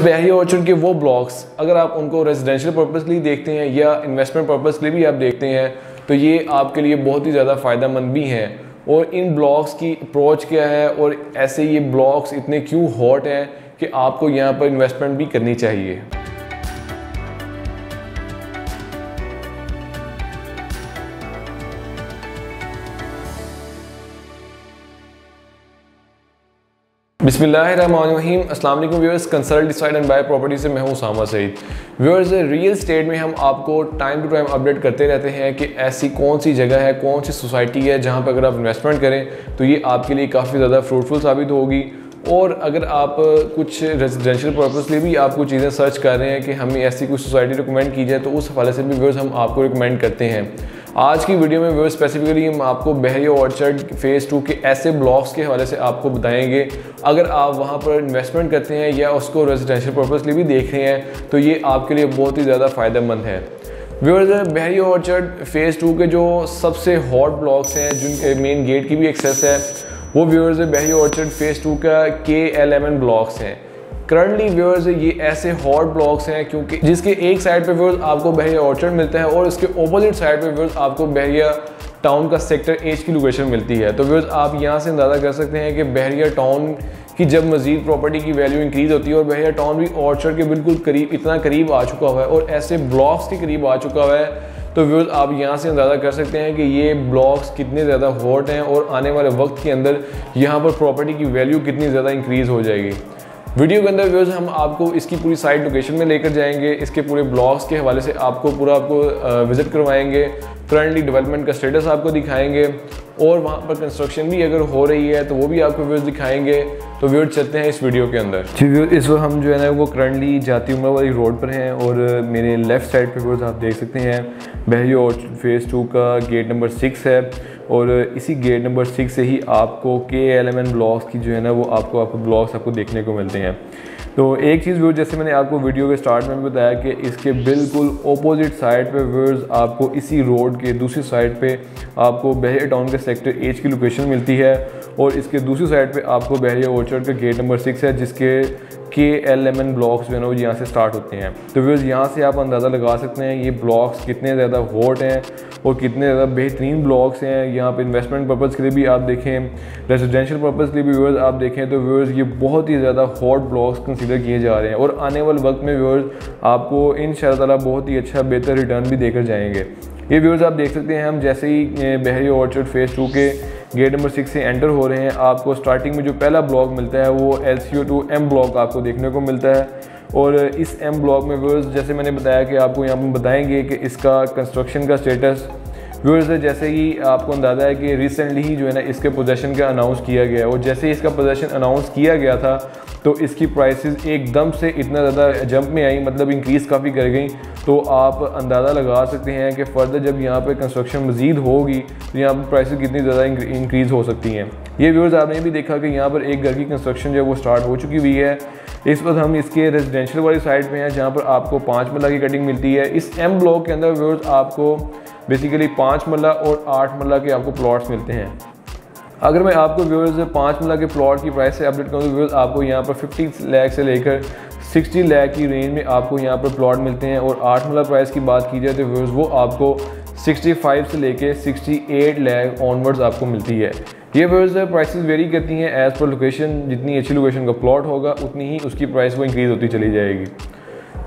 बहरी ऑर्चर्ड के वो ब्लॉक्स अगर आप उनको रेजिडेंशियल पर्पज़ के लिए देखते हैं या इन्वेस्टमेंट पर्पज़ के लिए भी आप देखते हैं तो ये आपके लिए बहुत ही ज़्यादा फ़ायदा मंद भी हैं। और इन ब्लॉक्स की अप्रोच क्या है? और ऐसे ये ब्लॉक्स इतने क्यों हॉट हैं कि आपको यहाँ पर इन्वेस्टमेंट भी करनी चाहिए? बिसमीम अल्लाम viewers, consult decide and buy property से मैं हूँ सामा सईद। व्यूअर्स, रियल स्टेट में हम आपको टाइम टू टाइम अपडेट करते रहते हैं कि ऐसी कौन सी जगह है, कौन सी सोसाइटी है जहाँ पर अगर आप इन्वेस्टमेंट करें तो ये आपके लिए काफ़ी ज़्यादा फ्रूटफुल साबित होगी। और अगर आप कुछ रेजिडेंशियल पर्पज़ लिए भी आप कुछ चीज़ें सर्च कर रहे हैं कि हमें ऐसी कुछ सोसाइटी रिकमेंड की जाए तो उस हवाले से भी व्यूअर्स हम आपको रिकमेंड करते हैं। आज की वीडियो में वो स्पेसिफिकली हम आपको बहरी ऑर्चर्ड फ़ेज़ टू के ऐसे ब्लॉक्स के हवाले से आपको बताएँगे। अगर आप वहाँ पर इन्वेस्टमेंट करते हैं या उसको रेजिडेंशियल पर्पज़ लिए भी देख रहे हैं तो ये आपके लिए बहुत ही ज़्यादा फ़ायदेमंद है। व्यूअर्स बहरी ऑर्चर्ड फ़ेज़ टू के जो सबसे हॉट ब्लॉक्स हैं, जिनके मेन गेट की भी एक्सेस है, वो व्यूअर्स बहरी ऑर्चर्ड फ़ेज़ टू का के एल ब्लॉक्स हैं। करंटली व्यूअर्स ये ऐसे हॉट ब्लॉक्स हैं क्योंकि जिसके एक साइड पे व्यूअर्स आपको बहरिया ऑर्चर्ड मिलता है और उसके ऑपोजिट साइड पे व्यूअर्स आपको बहरिया टाउन का सेक्टर एच की लोकेशन मिलती है। तो व्यूअर्स आप यहाँ से अंदाज़ा कर सकते हैं कि बहरिया टाउन की जब मजीद प्रॉपर्टी की वैल्यू इंक्रीज़ होती है और बहरिया टाउन भी ऑर्चर्ड के बिल्कुल करीब, इतना करीब आ चुका हुआ है और ऐसे ब्लॉक्स के करीब आ चुका हुआ है तो व्यूज़ आप यहाँ से अंदाज़ा कर सकते हैं कि ये ब्लॉक्स कितने ज़्यादा हॉट हैं और आने वाले वक्त के अंदर यहाँ पर प्रॉपर्टी की वैल्यू कितनी ज़्यादा इंक्रीज़ हो जाएगी। वीडियो के अंदर व्यूज़ हम आपको इसकी पूरी साइट लोकेशन में लेकर जाएँगे, इसके पूरे ब्लॉग्स के हवाले से आपको पूरा आपको विज़िट करवाएँगे करंटली डेवलपमेंट का स्टेटस आपको दिखाएँगे, और वहाँ पर कंस्ट्रक्शन भी अगर हो रही है तो वो भी आपको व्यूज़ दिखाएँगे। तो व्यूज़ चलते हैं इस वीडियो के अंदर। जी व्यूज़ इस वक्त हम जो है ना, वो करंटली जाती उम्र वाली रोड पर हैं, और मेरे लेफ़्ट साइड पे व्यूज़ आप देख सकते हैं बहरी और फ़ेज़ टू का गेट नंबर सिक्स है। और इसी गेट नंबर सिक्स से ही आपको के एल एम एन ब्लॉक्स की जो है ना, वो आपको आपको ब्लॉग्स आपको देखने को मिलते हैं। तो एक चीज़ व्यू जैसे मैंने आपको वीडियो के स्टार्ट में भी बताया कि इसके बिल्कुल ओपोजिट साइड पे व्यूअर्स आपको इसी रोड के दूसरी साइड पे आपको बहरिया टाउन के सेक्टर एच की लोकेशन मिलती है और इसके दूसरी साइड पे आपको बहरिया ओर्चर्ड का गेट नंबर सिक्स है, जिसके के एल एम एन ब्लॉक्स जो है ना वो यहाँ से स्टार्ट होते हैं। तो व्यूज़ यहाँ से आप अंदाज़ा लगा सकते हैं ये ब्लॉक्स कितने ज़्यादा हॉट हैं और कितने ज़्यादा बेहतरीन ब्लॉक्स हैं। यहाँ पे इन्वेस्टमेंट पर्पज़ के लिए भी आप देखें रेजिडेंशियल पर्पज़ के लिए भी व्यूअर्स आप देखें तो व्यूअर्स ये बहुत ही ज़्यादा हॉट ब्लॉक्स कंसिडर किए जा रहे हैं। और आने वाले वक्त में व्यूअर्स आपको इन शाला बहुत ही अच्छा बेहतर रिटर्न भी देकर जाएँगे। ये व्यूअर्स आप देख सकते हैं, हम जैसे ही बहरी ऑर्चर्ड फ़ेज़ टू के गेट नंबर सिक्स से एंटर हो रहे हैं। आपको स्टार्टिंग में जो पहला ब्लॉक मिलता है, वो L C O two M block आपको देखने को मिलता है। और इस एम ब्लॉक में व्यूअर्स जैसे मैंने बताया कि आपको यहाँ पर बताएँगे कि इसका कंस्ट्रक्शन का स्टेटस व्यूअर्स जैसे ही आपको अंदाज़ा है कि रिसेंटली ही जो है ना इसके पोजेशन का अनाउंस किया गया और जैसे ही इसका पोजेशन अनाउंस किया गया था तो इसकी प्राइसेस एकदम से इतना ज़्यादा जंप में आई मतलब इंक्रीज़ काफ़ी कर गई। तो आप अंदाज़ा लगा सकते हैं कि फ़र्दर जब यहाँ पर कंस्ट्रक्शन मज़ीद होगी तो यहाँ पर प्राइसेस कितनी ज़्यादा इंक्रीज़ हो सकती हैं। ये व्यूअर्स आपने भी देखा कि यहाँ पर एक घर की कंस्ट्रक्शन जो है वो स्टार्ट हो चुकी हुई है। इस वक्त हम इसके रेजिडेंशियल वाली साइड पे हैं, जहाँ पर आपको पाँच मल्ला की कटिंग मिलती है। इस एम ब्लॉक के अंदर व्यूअर्स आपको बेसिकली पाँच मल्ला और आठ मल्ला के आपको प्लॉट्स मिलते हैं। अगर मैं आपको व्यूअर्स पाँच मिला के प्लॉट की प्राइस से अपडेट करूँ तो व्यूअर्स आपको यहाँ पर फिफ्टी लैख से लेकर सिक्सटी लैख की रेंज में आपको यहाँ पर प्लॉट मिलते हैं और आठ मिला प्राइस की बात की जाए तो व्यूअर्स वो आपको 65 से लेके 68 लैख ऑनवर्ड्स आपको मिलती है। ये व्यूअर्स प्राइसेस वेरी करती हैं एज़ पर लोकेशन जितनी अच्छी लोकेशन का प्लॉट होगा, उतनी ही उसकी प्राइस वो इंक्रीज़ होती चली जाएगी।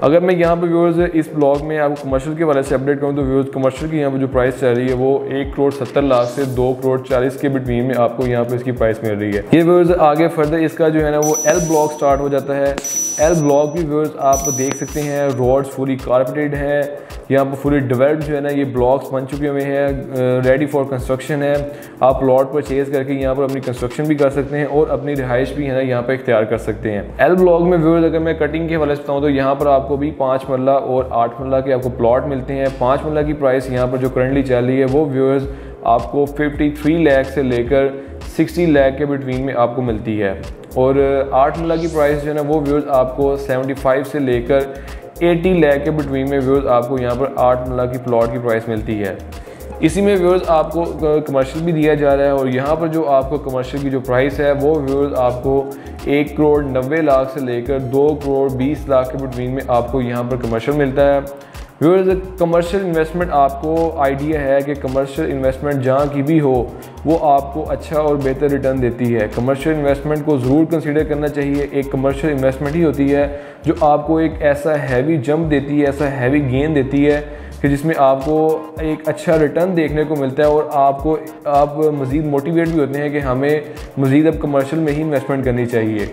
अगर मैं यहाँ पर व्यूअर्स इस ब्लॉग में आपको कमर्शियल के वाले से अपडेट करूँ तो व्यूअर्स कमर्शियल की यहाँ पर जो प्राइस चल रही है, वो एक करोड़ सत्तर लाख से दो करोड़ चालीस के बिटवीन में आपको यहाँ पर इसकी प्राइस मिल रही है। ये व्यूअर्स आगे फर्दर इसका जो है ना, वो एल ब्लॉक स्टार्ट हो जाता है। एल ब्लॉक भी व्यूअर्स आप देख सकते हैं रोड्स फुली कारपेटेड है। यहाँ पर फुली डेवलप्ड जो है ना, ये ब्लॉक्स बन चुके हुए हैं रेडी फॉर कंस्ट्रक्शन है। आप प्लॉट परचेज करके यहाँ पर अपनी कंस्ट्रक्शन भी कर सकते हैं और अपनी रिहाइश भी है ना, यहाँ पर इख्तियार कर सकते हैं। एल ब्लॉक में व्यूअर्स अगर मैं कटिंग के हवाले से बताऊँ तो यहाँ पर आपको भी पाँच मरला और आठ मरला के आपको प्लॉट मिलते हैं। पाँच मरला की प्राइस यहाँ पर जो करंटली चल रही है, वो व्यूअर्स आपको फिफ्टी थ्री लैख से लेकर सिक्सटी लैख के बिटवीन में आपको मिलती है। और आठ मरला की प्राइस जो है ना, वो व्यूज़ आपको सेवेंटी फाइव से लेकर 80 लैख के बिटवीन में व्यूज़ आपको यहाँ पर आठ मल्ला की प्लॉट की प्राइस मिलती है। इसी में व्यूअर्स आपको कमर्शियल भी दिया जा रहा है और यहाँ पर जो आपको कमर्शियल की जो प्राइस है, वो व्यूअर्स आपको एक करोड़ नब्बे लाख से लेकर दो करोड़ बीस लाख के बिटवीन में आपको यहाँ पर कमर्शियल मिलता है। व्यूअर्स कमर्शियल इन्वेस्टमेंट आपको आइडिया है कि कमर्शियल इन्वेस्टमेंट जहाँ की भी हो, वो आपको अच्छा और बेहतर रिटर्न देती है। कमर्शियल इन्वेस्टमेंट को ज़रूर कंसीडर करना चाहिए। एक कमर्शियल इन्वेस्टमेंट ही होती है। जो आपको एक ऐसा हैवी जंप देती है, ऐसा हैवी गेन देती है कि जिसमें आपको एक अच्छा रिटर्न देखने को मिलता है और आपको, आप मज़ीद मोटिवेट भी होते हैं कि हमें मज़ीद अब कमर्शल में ही इन्वेस्टमेंट करनी चाहिए।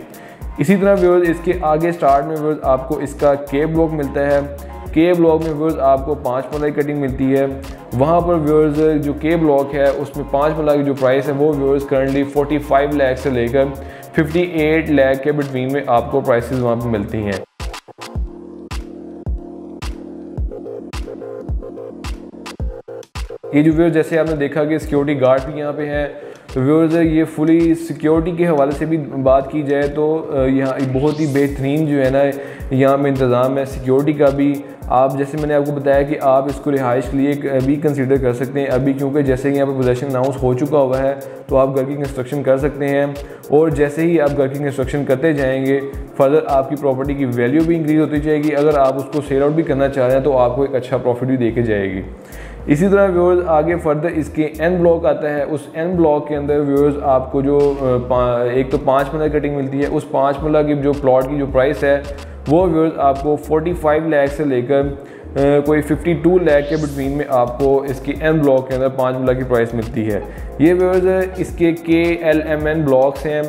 इसी तरह व्यूअर्स इसके आगे स्टार्ट में व्यूअर्स आपको इसका के ब्लॉक मिलता है। के ब्लॉक में व्यूअर्स आपको पाँच मलाई कटिंग मिलती है। वहाँ पर व्यूअर्स जो के ब्लॉक है, उसमें पाँच मला की जो प्राइस है, वो व्यूअर्स करंटली 45 लाख से लेकर 58 लाख के बिटवीन में आपको प्राइसेस वहाँ पर मिलती हैं। ये जो व्यूअर्स जैसे आपने देखा कि सिक्योरिटी गार्ड भी यहाँ पे हैं तो व्यूअर्स ये फुली सिक्योरिटी के हवाले से भी बात की जाए तो यहाँ बहुत ही बेहतरीन जो है ना, यहाँ पे इंतज़ाम है। सिक्योरिटी का भी आप, जैसे मैंने आपको बताया कि आप इसको रिहाइश के लिए भी कंसिडर कर सकते हैं। अभी क्योंकि जैसे ही यहाँ पर पोजेशन अनाउंस हो चुका हुआ है तो आप घर की कंस्ट्रक्शन कर सकते हैं। और जैसे ही आप घर की कंस्ट्रक्शन करते जाएँगे फर्दर आपकी प्रॉपर्टी की वैल्यू भी इंक्रीज़ होती जाएगी। अगर आप उसको सेल आउट भी करना चाह रहे हैं तो आपको एक अच्छा प्रॉफिट भी दे के जाएगी। इसी तरह व्यूअर्स आगे फर्दर इसके एन ब्लॉक आता है। उस एन ब्लॉक के अंदर व्यूअर्स आपको जो एक तो पाँच मिनट कटिंग मिलती है। उस पाँच मिनट की जो प्लॉट की जो प्राइस है वो व्यूअर्स आपको 45 लाख से लेकर कोई 52 लाख के बिटवीन में आपको इसकी एन ब्लॉक के अंदर पाँच मिला की प्राइस मिलती है। ये व्यूअर्स इसके के एल एम एन ब्लॉक्स हैं।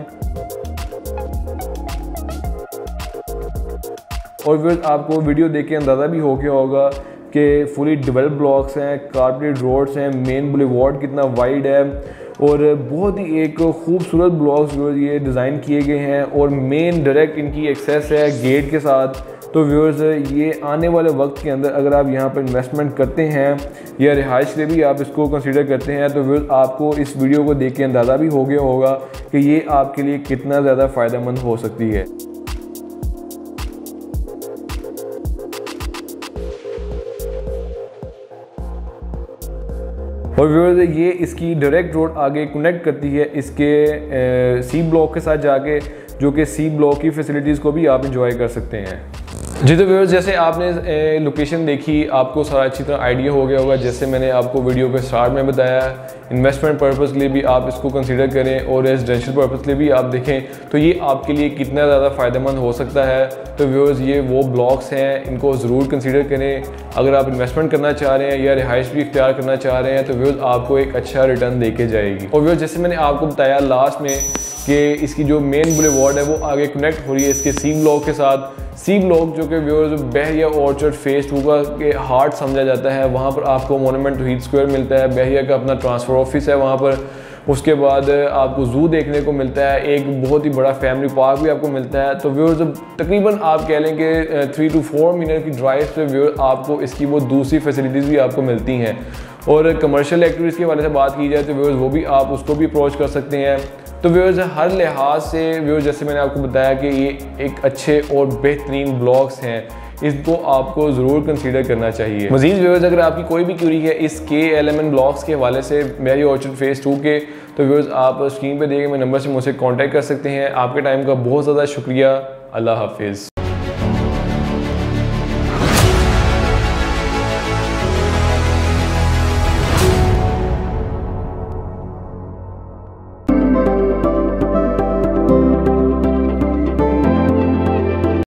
और व्यूअर्स आपको वीडियो देख के अंदाज़ा भी हो गया होगा कि फुली डेवलप ब्लॉक्स हैं कारपेटेड रोड्स हैं मेन बुलेवार्ड कितना वाइड है और बहुत ही एक खूबसूरत ब्लॉक्स जो ये डिज़ाइन किए गए हैं और मेन डायरेक्ट इनकी एक्सेस है गेट के साथ। तो व्यूअर्स ये आने वाले वक्त के अंदर अगर आप यहाँ पर इन्वेस्टमेंट करते हैं या रिहाइश के भी आप इसको कंसिडर करते हैं तो व्यूअर्स आपको इस वीडियो को देख के अंदाज़ा भी हो गया होगा कि ये आपके लिए कितना ज़्यादा फ़ायदेमंद हो सकती है। और व्यूअर्स ये इसकी डायरेक्ट रोड आगे कनेक्ट करती है इसके सी ब्लॉक के साथ जाके, जो कि सी ब्लॉक की फैसिलिटीज़ को भी आप इंजॉय कर सकते हैं। जी तो व्यवर्स जैसे आपने लोकेशन देखी, आपको सारा अच्छी तरह आइडिया हो गया होगा। जैसे मैंने आपको वीडियो के स्टार्ट में बताया इन्वेस्टमेंट पर्पज़ के लिए भी आप इसको कंसीडर करें और रेजिडेंशियल पर्पज़ के लिए भी आप देखें तो ये आपके लिए कितना ज़्यादा फ़ायदेमंद हो सकता है। तो व्यवर्स ये वो ब्लॉक्स हैं, इनको ज़रूर कंसीडर करें। अगर आप इन्वेस्टमेंट करना चाह रहे हैं या रिहाइश भी इख्तियार करना चाह रहे हैं तो व्यूअर्स आपको एक अच्छा रिटर्न दे के जाएगी। और व्यूअर्स जैसे मैंने आपको बताया लास्ट में कि इसकी जो मेन बुले वार्ड है, वो आगे कनेक्ट हो रही है इसके सी ब्लॉक के साथ। सी ब्लॉक जो कि viewers Bahria orchard phase two का के हार्ट समझा जाता है, वहाँ पर आपको मोनूमेंट हीट स्क्वायर मिलता है। बहरिया का अपना ट्रांसफ़र ऑफ़िस है वहाँ पर। उसके बाद आपको जू देखने को मिलता है, एक बहुत ही बड़ा फैमिली पार्क भी आपको मिलता है। तो व्यूअर्स तकरीबन आप कह लें कि थ्री टू फोर मिनट की ड्राइव पे व्यूअर आपको इसकी वो दूसरी फैसिलिटीज़ भी आपको मिलती हैं। और कमर्शियल एक्टिविटीज़ के वाले से बात की जाए तो व्यूअर्स वो भी आप उसको भी अप्रोच कर सकते हैं। तो व्यूअर्स हर लिहाज से व्यूअर्स जैसे मैंने आपको बताया कि ये एक अच्छे और बेहतरीन ब्लॉग्स हैं, इसको आपको ज़रूर कंसीडर करना चाहिए। मजीद व्यूअर्स अगर आपकी कोई भी क्यूरी है इस के एल एम ब्लॉग्स के हवाले से मेरी ऑर्चर्ड फेस टू के तो व्यूअर्स आप स्क्रीन पर देखे मेरे नंबर से मुझसे कॉन्टैक्ट कर सकते हैं। आपके टाइम का बहुत ज़्यादा शुक्रिया। अल्लाह हाफिज़।